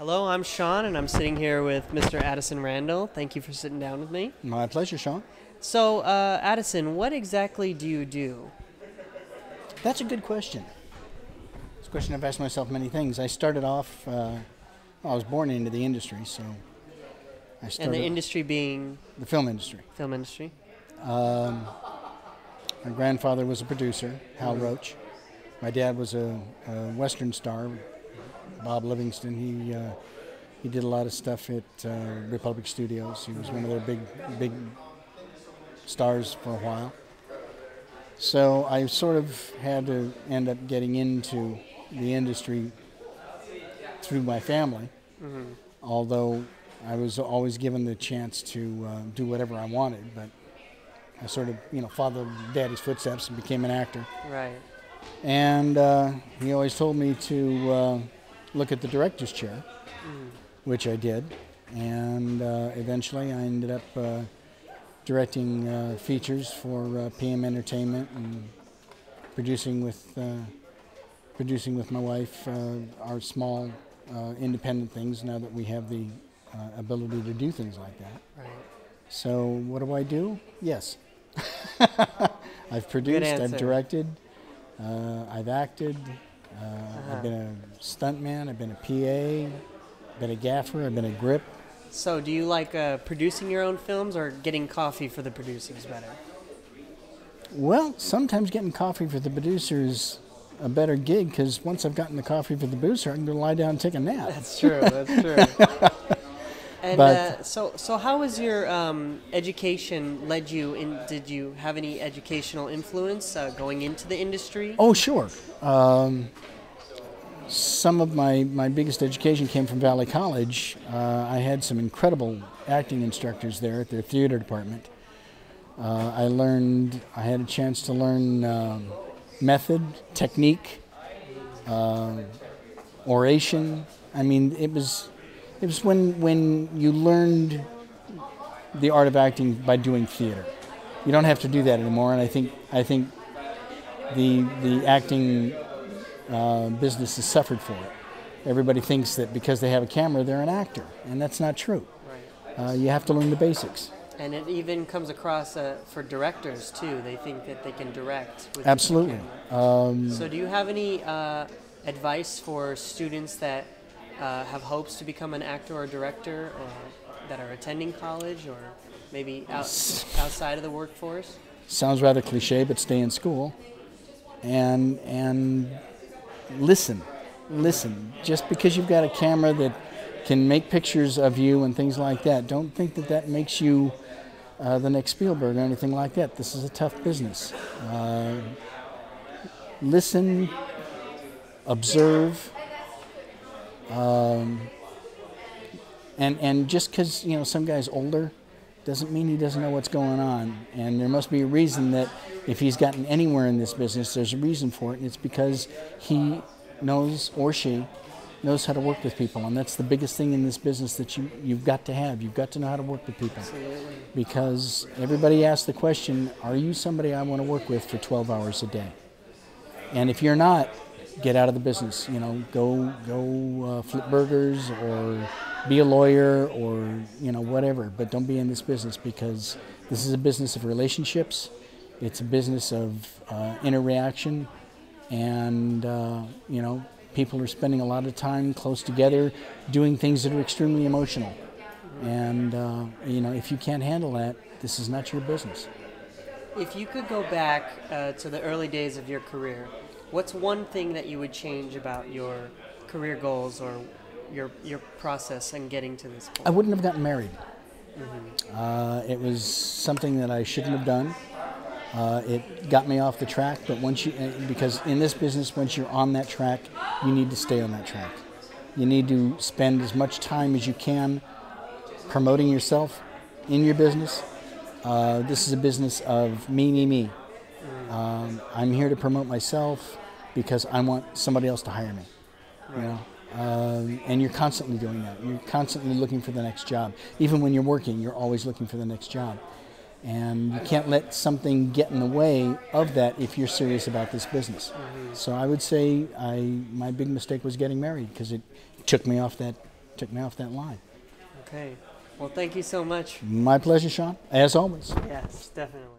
Hello, I'm Sean, and I'm sitting here with Mr. Addison Randall. Thank you for sitting down with me. My pleasure, Sean. So, uh, Addison, what exactly do you do? That's a good question. It's a question I've asked myself many things. I started off, uh, well, I was born into the industry, so I And started the industry being the film industry. film industry. Um, my grandfather was a producer, Hal Roach. My dad was a, a Western star, Bob Livingston. He uh, he did a lot of stuff at uh, Republic Studios. He was one of their big big stars for a while. So I sort of had to end up getting into the industry through my family, although I was always given the chance to uh, do whatever I wanted. But I sort of, you know, followed daddy's footsteps and became an actor. Right. And uh, he always told me to uh, look at the director's chair, which I did. And uh, eventually I ended up uh, directing uh, features for uh, PM Entertainment and producing with, uh, producing with my wife uh, our small uh, independent things now that we have the uh, ability to do things like that. Right. So what do I do? Yes. I've produced, I've directed, uh, I've acted, uh, I've been a stuntman, I've been a PA, been a gaffer, I've been a grip. So, do you like uh, producing your own films or getting coffee for the producers better? Well, sometimes getting coffee for the producer is a better gig because once I've gotten the coffee for the producer, I can go lie down and take a nap. That's true. That's true. and But- uh, so, so how has your um, education led you? In did you have any educational influence uh, going into the industry? Oh, sure. Um, some of my, my biggest education came from Valley College. Uh, I had some incredible acting instructors there at their theater department. Uh, I learned, I had a chance to learn um, method, technique, uh, oration. I mean, it was, it was when, when you learned the art of acting by doing theater. You don't have to do that anymore, and I think, I think the the acting uh, business has suffered for it. Everybody thinks that because they have a camera, they're an actor, and that's not true. Right. Uh, you have to learn the basics. And it even comes across uh, for directors too. They think that they can direct. With Absolutely. Um, So, do you have any uh, advice for students that uh, have hopes to become an actor or director, or that are attending college, or maybe out, outside of the workforce? sounds rather cliche, but stay in school, and and listen, listen. Just because you've got a camera that can make pictures of you and things like that, don't think that that makes you uh, the next Spielberg or anything like that. This is a tough business. Uh, listen, observe, um, and and just because you know some guy's older doesn't mean he doesn't know what's going on. And there must be a reason that if he's gotten anywhere in this business, there's a reason for it, and it's because he knows or she knows how to work with people, and that's the biggest thing in this business that you you've got to have. You've got to know how to work with people Absolutely. because everybody asks the question, "Are you somebody I want to work with for 12 hours a day?" And if you're not, get out of the business. You know, go go uh, flip burgers or be a lawyer or you know whatever. But don't be in this business because this is a business of relationships. It's a business of uh, interaction, and uh, you know people are spending a lot of time close together, doing things that are extremely emotional. And uh, you know if you can't handle that, this is not your business. If you could go back uh, to the early days of your career, what's one thing that you would change about your career goals or your your process in getting to this point? I wouldn't have gotten married. Uh, it was something that I shouldn't have done. Uh, it got me off the track, but once you, uh, because in this business, once you're on that track, you need to stay on that track. You need to spend as much time as you can promoting yourself in your business. Uh, this is a business of me, me, me. Um, I'm here to promote myself because I want somebody else to hire me. You know, um, and you're constantly doing that. You're constantly looking for the next job. Even when you're working, you're always looking for the next job. And you can't let something get in the way of that if you're serious about this business. So I would say I my big mistake was getting married because it took me off that took me off that line. Okay. Well, thank you so much. My pleasure, Sean. As always. Yes, definitely.